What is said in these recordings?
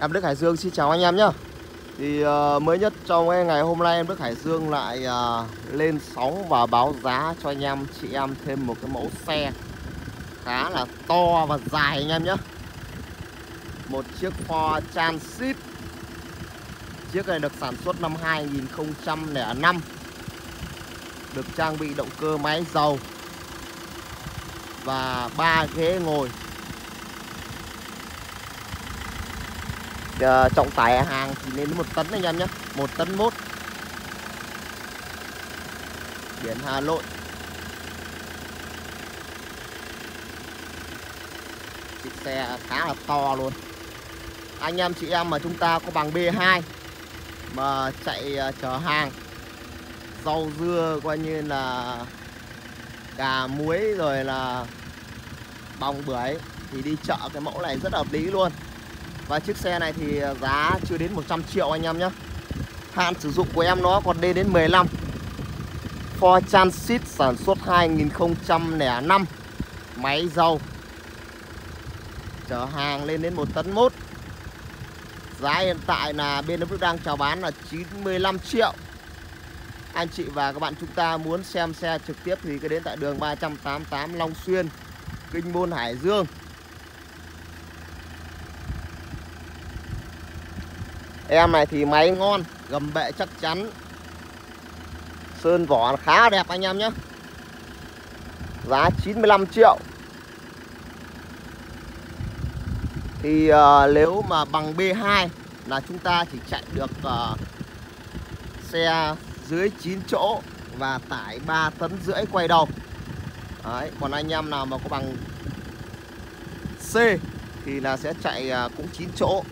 Em Đức Hải Dương xin chào anh em nhé Thì uh, mới nhất trong ngày hôm nay em Đức Hải Dương lại uh, lên sóng và báo giá cho anh em chị em thêm một cái mẫu xe khá là to và dài anh em nhé Một chiếc Ford Transit. Chiếc này được sản xuất năm 2005 Được trang bị động cơ máy dầu Và ba ghế ngồi. Uh, trọng tải hàng thì lên đến một tấn anh em nhé. Một tấn mốt. Biển Hà Nội. Chiếc xe khá là to luôn. Anh em chị em mà chúng ta có bằng B2 mà chạy ờ, chở hàng rau dưa coi như là gà muối rồi là bòng bưởi thì đi chợ cái mẫu này rất hợp lý luôn và chiếc xe này thì giá chưa đến 100 triệu anh em nhé. Hạn sử dụng của em nó còn lên đến 15 Ford Transit sản xuất 2005 Máy dầu Chở hàng lên đến 1 tấn 1 Giá hiện tại là bên Đức đang chào bán là 95 triệu. Anh chị và các bạn chúng ta muốn xem xe trực tiếp thì cứ đến tại đường 388 Long Xuyên, Kinh Môn, Hải Dương. Em này thì máy ngon Gầm bệ chắc chắn. Sơn vỏ khá đẹp anh em nhé. Giá 95 triệu. Thì uh, nếu mà bằng B2 Là chúng ta chỉ chạy được uh, Xe dưới 9 chỗ Và tải 3 tấn rưỡi quay đầu. Đấy, Còn anh em nào mà có bằng C Thì là sẽ chạy uh, cũng 9 chỗ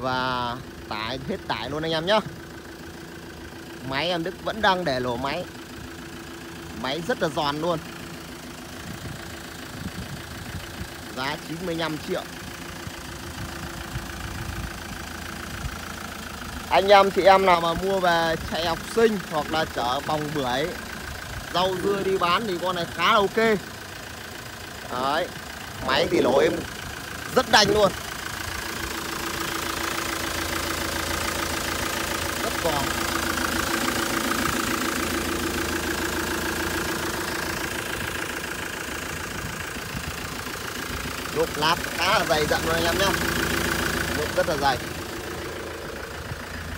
và tải, hết tải luôn anh em nhé máy em Đức vẫn đang để lỗ máy. Máy rất là giòn luôn. Giá 95 triệu. Anh em, chị em nào mà mua về chạy học sinh hoặc là chở bồng bưởi, rau dưa đi bán thì con này khá là ok. Đấy, máy thì lỗ em rất đành luôn còn lốp lát khá là dày, dặn rồi anh em nhé lốp rất là dày.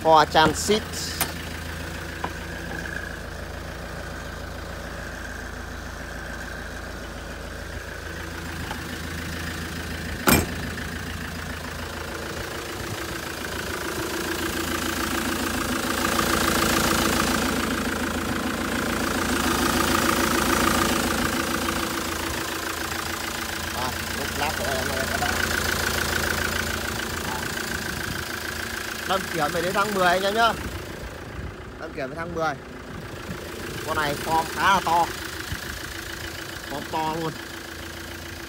Ford Transit lát của em này các bạn đăng kiểm về đến tháng 10 anh em nhá. Đăng kiểm về tháng 10 con này form khá là to. Form to luôn.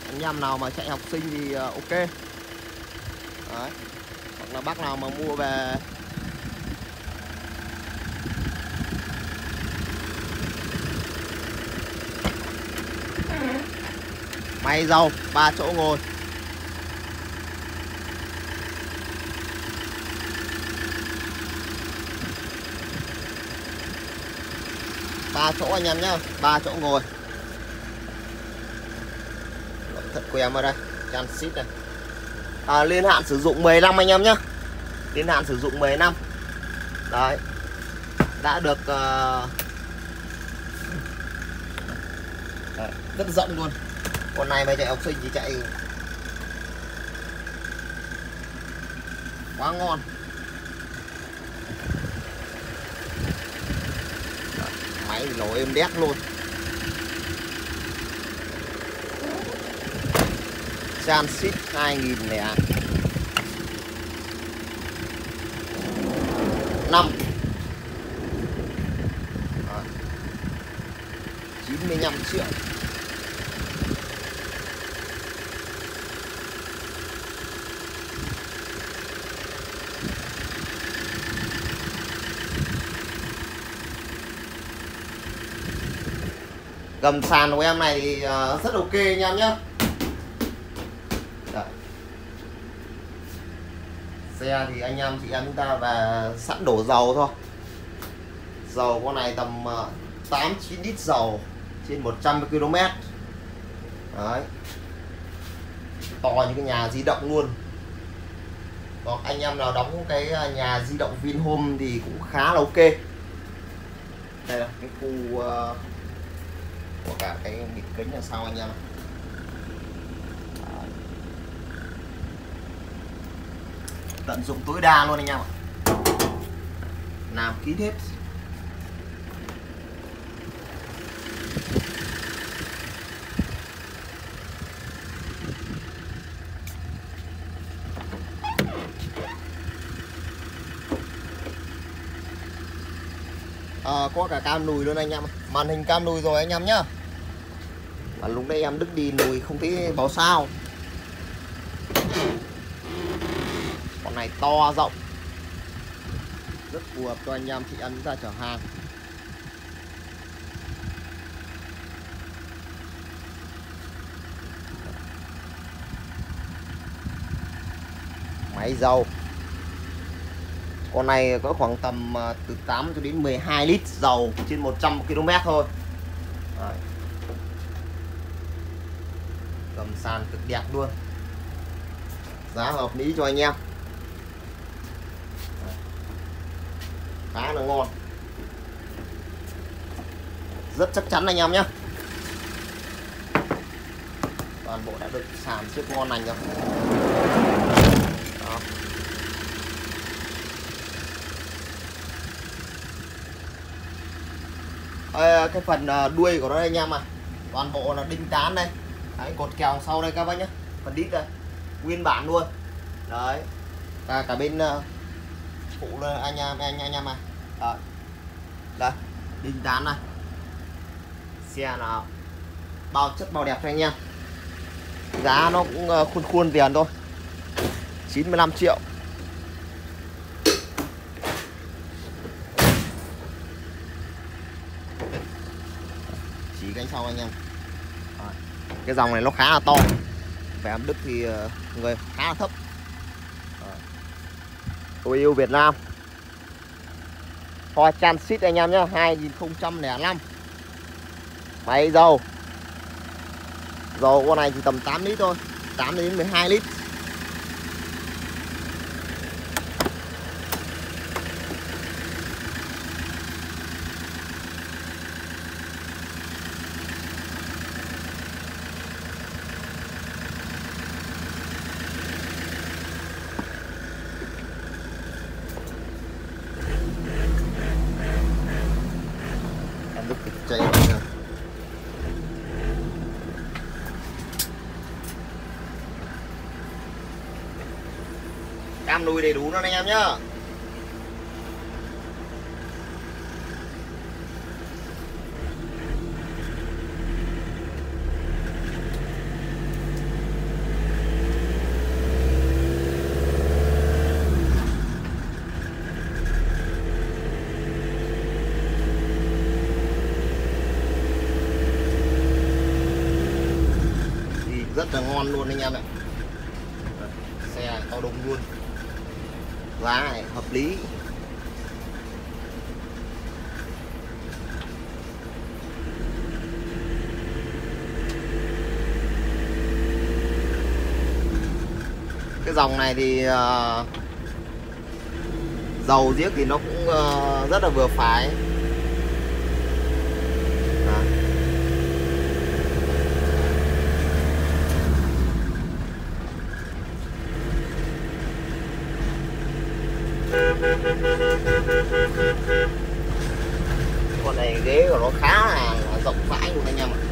Anh em nào mà chạy học sinh thì ờ, ok. Đấy. hoặc là bác nào mà mua về. Máy dầu, ba chỗ ngồi. Ba chỗ anh em nhá ba chỗ ngồi. Thật của em ở đây transit này. À, liên hạn sử dụng 10 năm anh em nhá. Liên hạn sử dụng 10 năm đấy. Đã được uh... đấy, rất rộng luôn. Con này mày chạy học sinh thì chạy. Quá ngon. Máy thì nổ êm đét luôn. Transit 2000 lẻ năm. 95 triệu. Gầm sàn của em này thì ờ, rất ok nha em nhé xe thì anh em chị em chúng ta về sẵn đổ dầu thôi. Dầu con này tầm ờ, 8 9 lít dầu trên 100 km đấy. To như cái nhà di động luôn. Còn anh em nào đóng cái ờ, nhà di động Vinhome thì cũng khá là ok. Đây là cái khu uh, của cả cái bịt kính là sau anh em tận dụng tối đa luôn anh em ạ. Làm kín hết. À, có cả cam lùi luôn anh em màn hình cam lùi rồi anh em nhá. Mà lúc đấy em đứt đi lùi không thấy báo sao. Con này to rộng. Rất phù hợp cho anh em chị ăn ra chở hàng. Máy dầu con này có khoảng tầm à, từ 8 cho đến 12 lít dầu trên 100 km thôi. Đấy. cầm sàn cực đẹp luôn. Giá hợp lý cho anh em. Khá là ngon. Rất chắc chắn anh em nhé. Toàn bộ đã được sàn xếp ngon lành rồi. Đây, cái phần ờ, đuôi của nó đây anh em à toàn bộ là đinh tán đây. Đấy, cột kèo sau đây các bác nhé phần đít đây. Nguyên bản luôn. Đấy. Và cả bên ờ, phụ anh em anh anh em à đấy. đây. Đinh tán này. Xe là bao chất bao đẹp cho anh em. Giá nó cũng ờ, khuôn khuôn tiền thôi. 95 triệu chỉ cánh sau anh em. Cái dòng này nó khá là to. Về em Đức thì ờ, người khá là thấp. Tôi yêu Việt Nam. Hoa Transit anh em nhé 2005 Máy dầu. Dầu con này thì tầm 8 lít thôi 8 đến 12 lít em Đức chạy vào cam nuôi đầy đủ luôn anh em nhá. Thì rất là ngon luôn anh em ạ. Xe to đông luôn giá hợp lý. Cái dòng này thì uh, dầu giếc thì nó cũng uh, rất là vừa phải Đấy con này ghế của nó khá là rộng rãi luôn anh em ạ.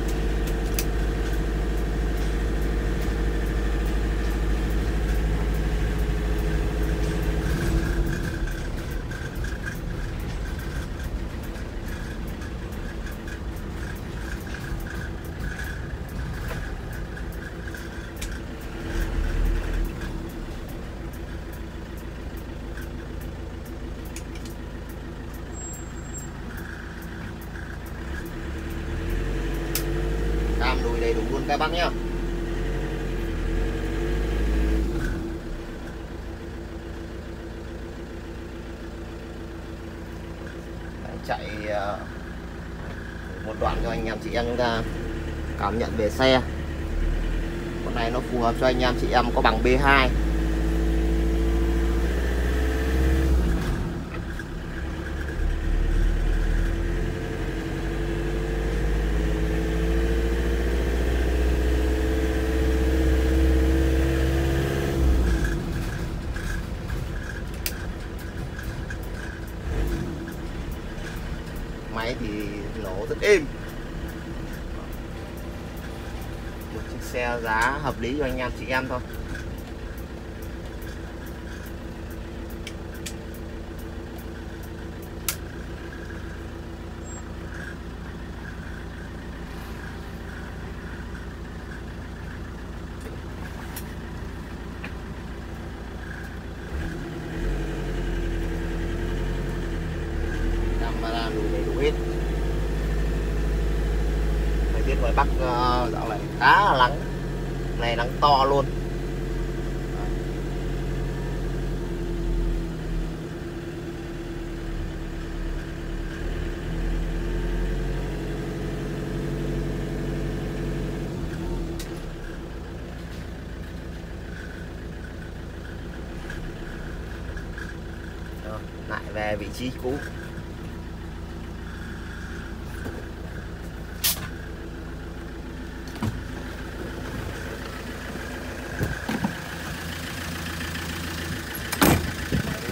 cả bác nhá chạy ờ, một đoạn cho anh em chị em chúng ta cảm nhận về xe. Con này nó phù hợp cho anh em chị em có bằng B2 máy thì nổ rất êm. Một chiếc xe giá hợp lý cho anh em, chị em thôi camera đủ đầy đủ hết thời tiết ngoài bắc uh, dạo này khá là nắng này nắng to luôn. Rồi, lại về vị trí cũ.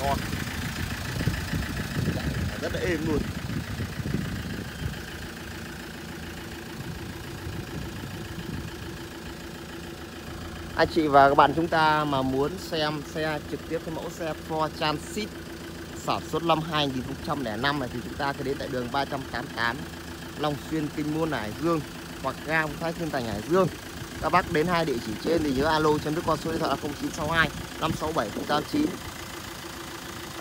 Ngon. Chạy rất là êm luôn. Anh chị và các bạn chúng ta mà muốn xem xe trực tiếp cái mẫu xe Ford Transit sản xuất năm 2005 này thì chúng ta sẽ đến tại đường 388 Long Xuyên, Kinh Môn, Hải Dương hoặc ga Phú Thái Thiên Thành Hải Dương. Các bác đến hai địa chỉ trên thì nhớ alo chấm Đức con số điện thoại là 0962 567 089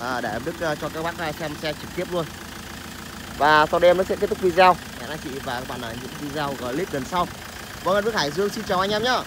à, để Đức uh, cho các bác xem xe trực tiếp luôn. Và sau đây em nó sẽ kết thúc video. Hẹn anh chị và các bạn ở những video clip lần sau. Vâng Đức Hải Dương xin chào anh em nhé